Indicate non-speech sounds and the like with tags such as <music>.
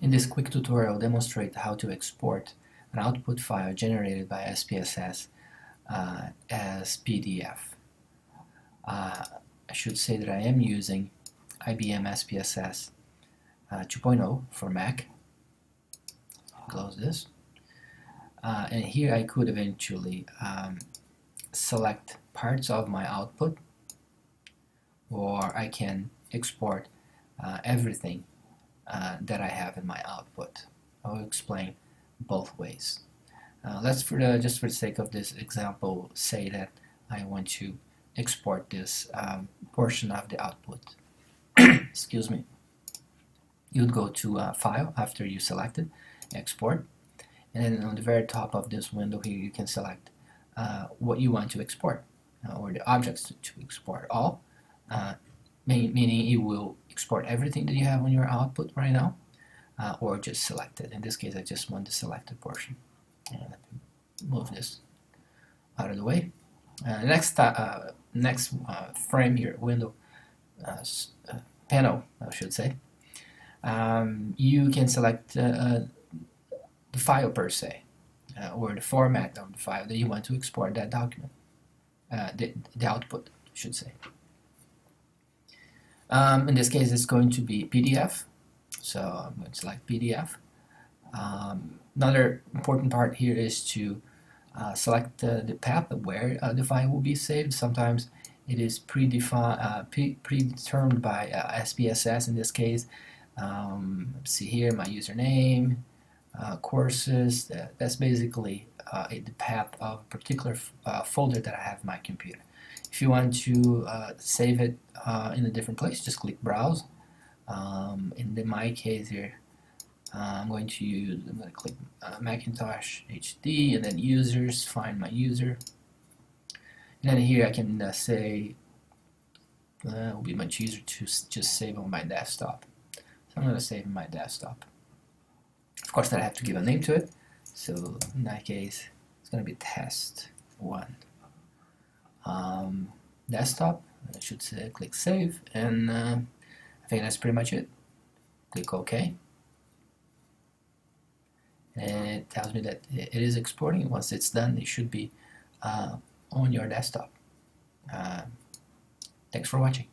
In this quick tutorial, I'll demonstrate how to export an output file generated by SPSS uh, as PDF. Uh, I should say that I am using IBM SPSS uh, 2.0 for Mac. Close this. Uh, and here I could eventually um, select parts of my output or I can export uh, everything uh, that I have in my output. I'll explain both ways. Uh, let's, for the, just for the sake of this example, say that I want to export this um, portion of the output. <coughs> Excuse me. You would go to uh, File after you select it, Export, and then on the very top of this window here you can select uh, what you want to export uh, or the objects to, to export all meaning it will export everything that you have on your output right now uh, or just select it. In this case I just want the selected portion. And let me move this out of the way. Uh, next uh, next uh, frame here, window, uh, uh, panel I should say, um, you can select the file per se or the format of the file that you want to export that document, the, the output I should say. Um, in this case, it's going to be PDF. So I'm going to select PDF. Um, another important part here is to uh, select uh, the path where uh, the file will be saved. Sometimes it is predefined, uh, pre predetermined by uh, SPSS in this case. Um, see here my username, uh, courses. That, that's basically the path of a particular folder that I have in my computer. If you want to uh, save it uh, in a different place, just click Browse. Um, in the, my case here, uh, I'm going to use, I'm going to click uh, Macintosh HD and then Users, find my user. And then here I can uh, say, uh, it will be much easier to just save on my desktop. So I'm going to save my desktop. Of course, I have to give a name to it. So in that case, it's going to be test one um, desktop. I should say click Save, and uh, I think that's pretty much it. Click OK. And it tells me that it is exporting. Once it's done, it should be uh, on your desktop. Uh, thanks for watching.